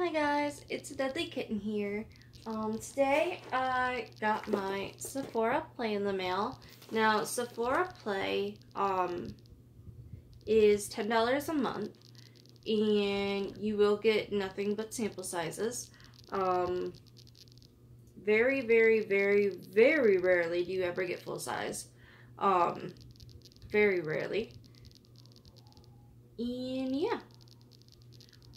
Hi guys, it's Deadly Kitten here. Um, today I got my Sephora Play in the mail. Now, Sephora Play um, is $10 a month and you will get nothing but sample sizes. Um, very, very, very, very rarely do you ever get full size. Um, very rarely. And yeah.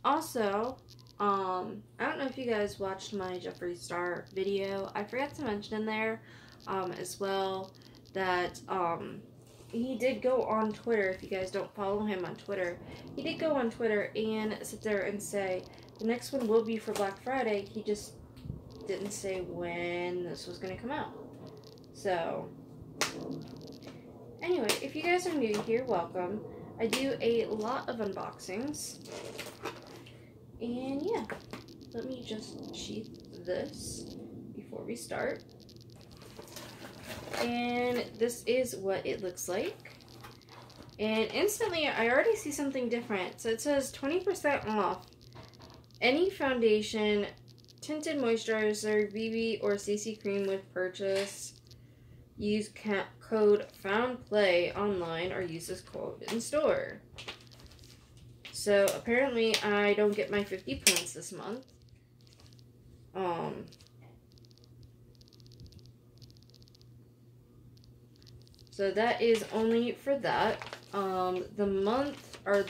Also, um, I don't know if you guys watched my Jeffree Star video. I forgot to mention in there, um, as well that, um, he did go on Twitter, if you guys don't follow him on Twitter, he did go on Twitter and sit there and say, the next one will be for Black Friday. He just didn't say when this was going to come out. So, anyway, if you guys are new here, welcome. I do a lot of unboxings. And yeah, let me just sheath this before we start. And this is what it looks like. And instantly, I already see something different. So it says 20% off any foundation, tinted moisturizer, BB, or CC cream with purchase. Use code FOUNDPLAY online or use this code in store. So apparently I don't get my 50 points this month. Um, so that is only for that. Um, the month, or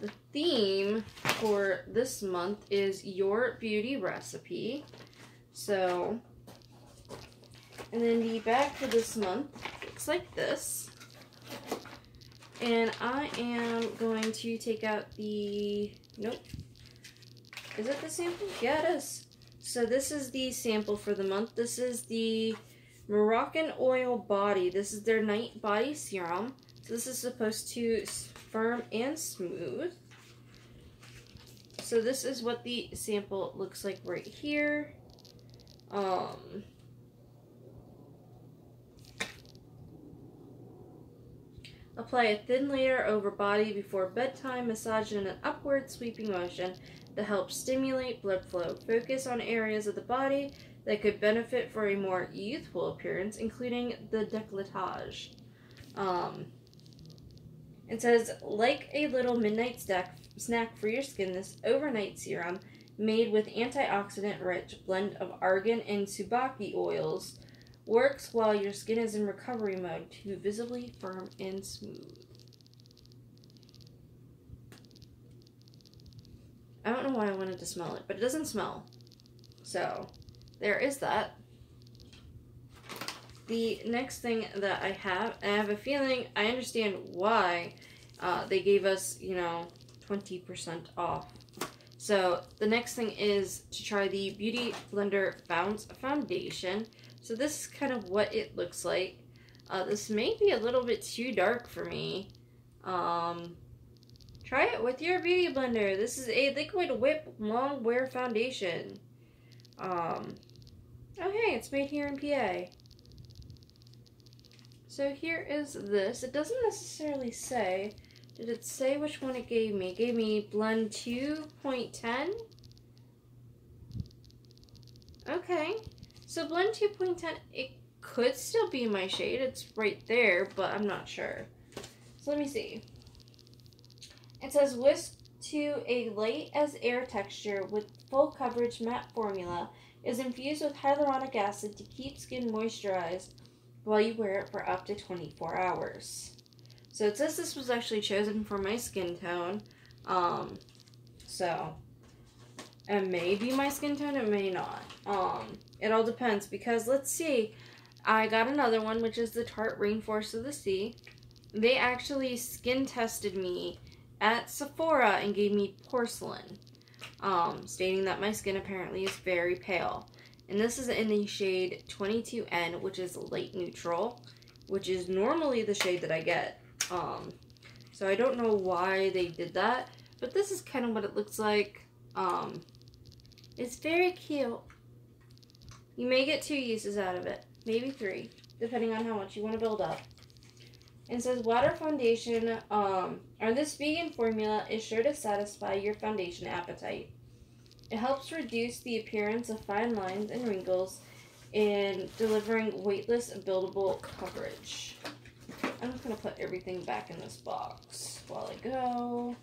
the theme for this month is Your Beauty Recipe. So, and then the bag for this month looks like this. And I am going to take out the, nope. Is it the sample? Yeah, it is. So this is the sample for the month. This is the Moroccanoil Body. This is their night body serum. So this is supposed to firm and smooth. So this is what the sample looks like right here. Um, Apply a thin layer over body before bedtime, massage in an upward sweeping motion to help stimulate blood flow. Focus on areas of the body that could benefit for a more youthful appearance, including the décolletage. Um, it says, like a little midnight snack, snack for your skin, this overnight serum, made with antioxidant rich blend of argan and tsubaki oils, works while your skin is in recovery mode to visibly firm and smooth. I don't know why I wanted to smell it, but it doesn't smell. So, there is that. The next thing that I have, I have a feeling, I understand why uh, they gave us, you know, 20% off. So, the next thing is to try the Beauty Blender Bounce Foundation. So this is kind of what it looks like. Uh, this may be a little bit too dark for me. Um, try it with your beauty blender. This is a liquid whip long wear foundation. Um, it's made here in PA. So here is this. It doesn't necessarily say. Did it say which one it gave me? It gave me blend 2.10. Okay. So blend 2.10, it could still be my shade. It's right there, but I'm not sure. So let me see. It says whisk to a light as air texture with full coverage matte formula is infused with hyaluronic acid to keep skin moisturized while you wear it for up to 24 hours. So it says this was actually chosen for my skin tone. Um, so it may be my skin tone, it may not. Um, it all depends because let's see. I got another one, which is the Tarte Rainforest of the Sea. They actually skin tested me at Sephora and gave me porcelain, um, stating that my skin apparently is very pale. And this is in the shade 22N, which is light neutral, which is normally the shade that I get. Um, so I don't know why they did that, but this is kind of what it looks like. Um, it's very cute. You may get two uses out of it, maybe three, depending on how much you want to build up. It says water foundation, um, or this vegan formula is sure to satisfy your foundation appetite. It helps reduce the appearance of fine lines and wrinkles in delivering weightless buildable coverage. I'm just going to put everything back in this box while I go.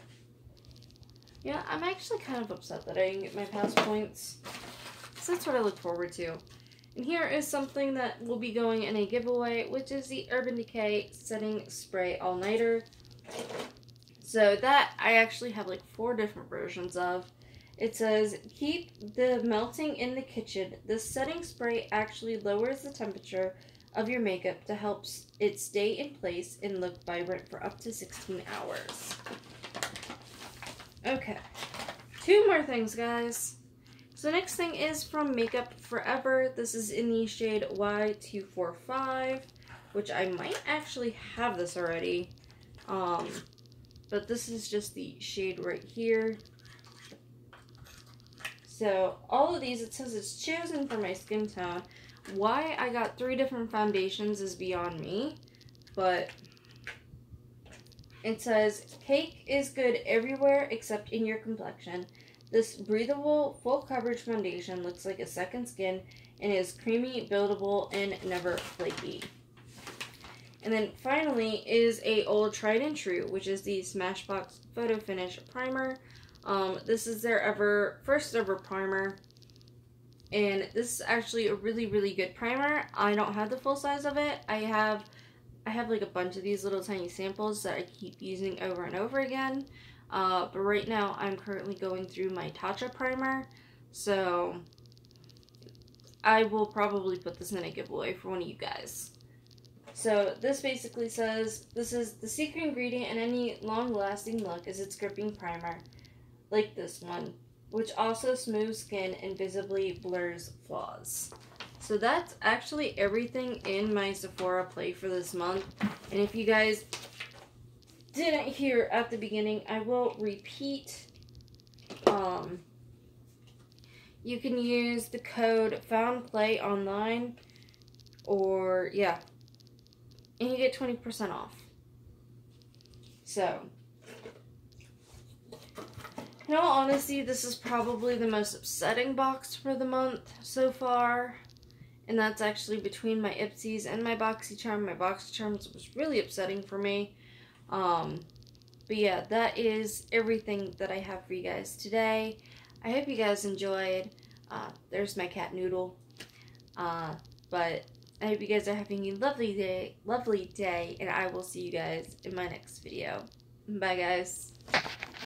Yeah, I'm actually kind of upset that I didn't get my pass points. So that's what I look forward to. And here is something that will be going in a giveaway, which is the Urban Decay Setting Spray All Nighter. So that I actually have like four different versions of. It says, keep the melting in the kitchen. The setting spray actually lowers the temperature of your makeup to help it stay in place and look vibrant for up to 16 hours. Okay, two more things, guys. So the next thing is from Makeup Forever. This is in the shade Y245, which I might actually have this already. Um, but this is just the shade right here. So all of these, it says it's chosen for my skin tone. Why I got three different foundations is beyond me, but it says cake is good everywhere except in your complexion. This breathable, full coverage foundation looks like a second skin and is creamy, buildable, and never flaky. And then finally is a old tried and true, which is the Smashbox Photo Finish Primer. Um, this is their ever first ever primer. And this is actually a really, really good primer. I don't have the full size of it. I have I have like a bunch of these little tiny samples that I keep using over and over again. Uh, but right now I'm currently going through my Tatcha primer. So I will probably put this in a giveaway for one of you guys. So this basically says, this is the secret ingredient in any long-lasting look is its gripping primer, like this one which also smooths skin and visibly blurs flaws. So that's actually everything in my Sephora play for this month. And if you guys didn't hear at the beginning, I will repeat. Um, you can use the code FOUNDPLAY online or, yeah, and you get 20% off. So, in all honesty, this is probably the most upsetting box for the month so far. And that's actually between my Ipsies and my BoxyCharm. My BoxyCharms was really upsetting for me. Um, but yeah, that is everything that I have for you guys today. I hope you guys enjoyed. Uh, there's my cat Noodle. Uh, but I hope you guys are having a lovely day, lovely day, and I will see you guys in my next video. Bye, guys.